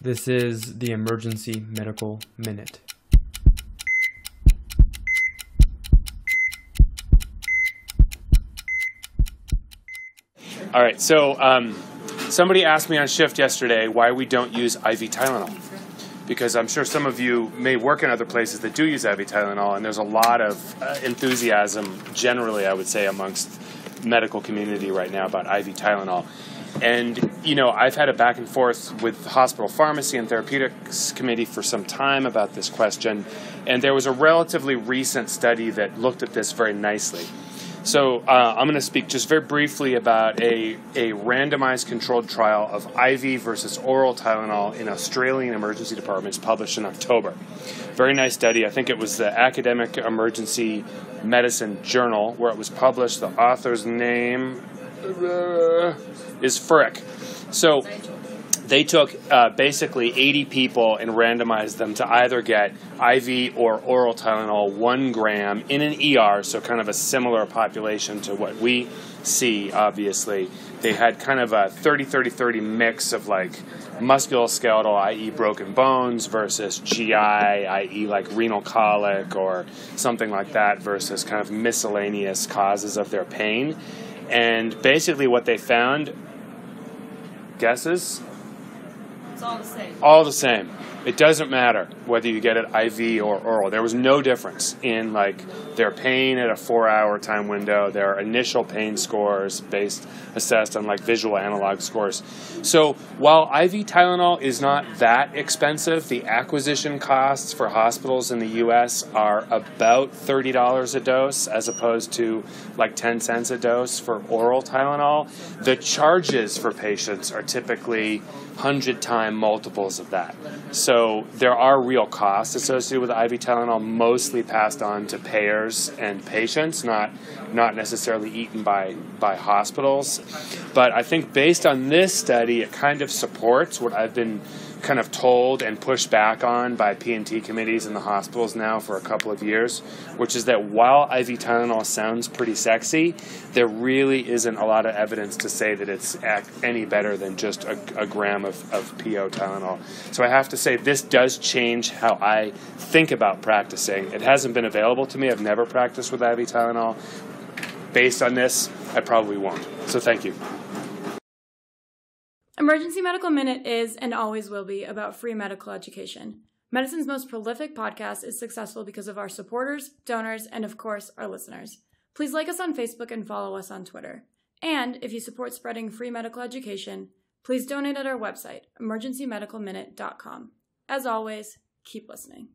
This is the Emergency Medical Minute. All right, so um, somebody asked me on shift yesterday why we don't use IV Tylenol. Because I'm sure some of you may work in other places that do use IV Tylenol, and there's a lot of uh, enthusiasm, generally, I would say, amongst medical community right now about IV Tylenol. And, you know, I've had a back and forth with hospital pharmacy and therapeutics committee for some time about this question. And there was a relatively recent study that looked at this very nicely. So uh, I'm going to speak just very briefly about a, a randomized controlled trial of IV versus oral Tylenol in Australian emergency departments published in October. Very nice study. I think it was the Academic Emergency Medicine Journal where it was published. The author's name is Furyk. So they took uh, basically 80 people and randomized them to either get IV or oral Tylenol, one gram in an ER, so kind of a similar population to what we see, obviously. They had kind of a 30 30 30 mix of like musculoskeletal, i.e., broken bones, versus GI, i.e., like renal colic or something like that, versus kind of miscellaneous causes of their pain. And basically, what they found guesses? It's all the same. All the same. It doesn't matter whether you get it IV or oral. There was no difference in like their pain at a four-hour time window, their initial pain scores based assessed on like visual analog scores. So while IV Tylenol is not that expensive, the acquisition costs for hospitals in the U.S. are about thirty dollars a dose, as opposed to like ten cents a dose for oral Tylenol. The charges for patients are typically hundred time multiples of that. So there are real costs associated with IV Tylenol, mostly passed on to payers and patients, not not necessarily eaten by by hospitals. But I think based on this study, it kind of supports what I've been kind of told and pushed back on by P&T committees in the hospitals now for a couple of years, which is that while IV Tylenol sounds pretty sexy, there really isn't a lot of evidence to say that it's any better than just a, a gram of, of PO Tylenol. So I have to say this does change how I think about practicing. It hasn't been available to me. I've never practiced with IV Tylenol. Based on this, I probably won't. So thank you. Emergency Medical Minute is and always will be about free medical education. Medicine's most prolific podcast is successful because of our supporters, donors, and of course, our listeners. Please like us on Facebook and follow us on Twitter. And if you support spreading free medical education, please donate at our website, emergencymedicalminute.com. As always, keep listening.